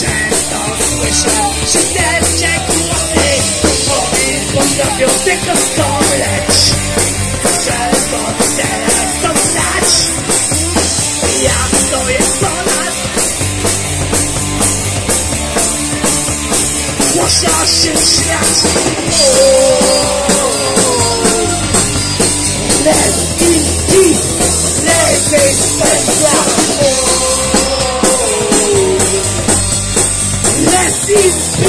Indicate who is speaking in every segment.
Speaker 1: Często tylko skomleć Chcę to teraz zostać Ja stoję ponad Głosia się świat Let's in peace Rezystencja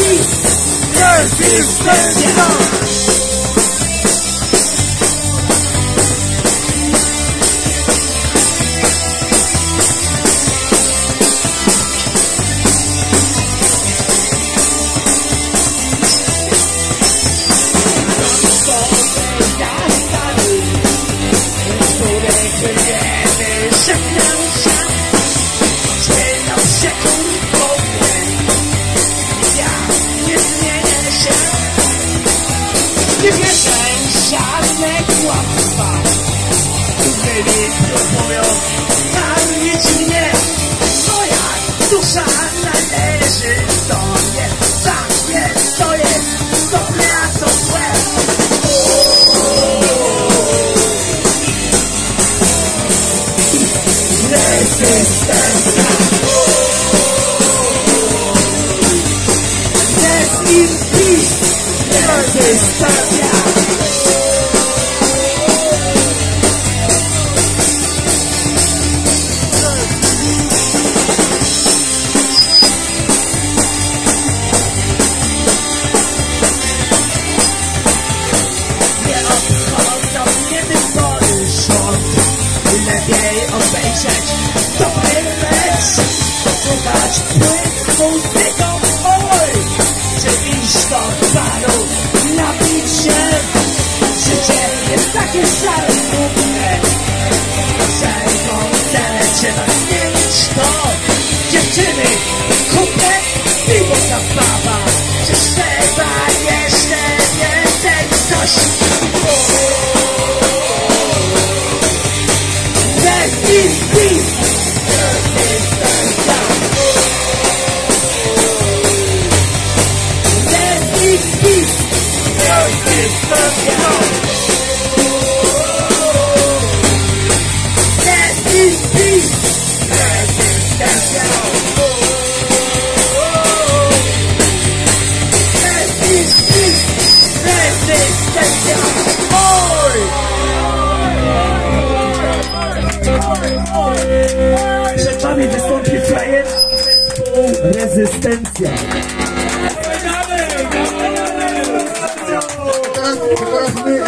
Speaker 1: Let's in peace Rezystencja Nie wierzę żadne kłamstwa Byli próbują karmić mnie. Moja dusza należy do mnie. Sam wiem co jest dobre, a Rest in peace Rezystencja Nie obchodzą mnie wybory takie szare smutne Że koncercie trzeba zmienić to Dziewczyny, kupę, piwo zabawa. Czy trzeba jeszcze więcej? Coś Rest in peace Rezystencja PlayStation 4! Przed nami wystąpi frajer Rezystencja.
Speaker 2: Teraz my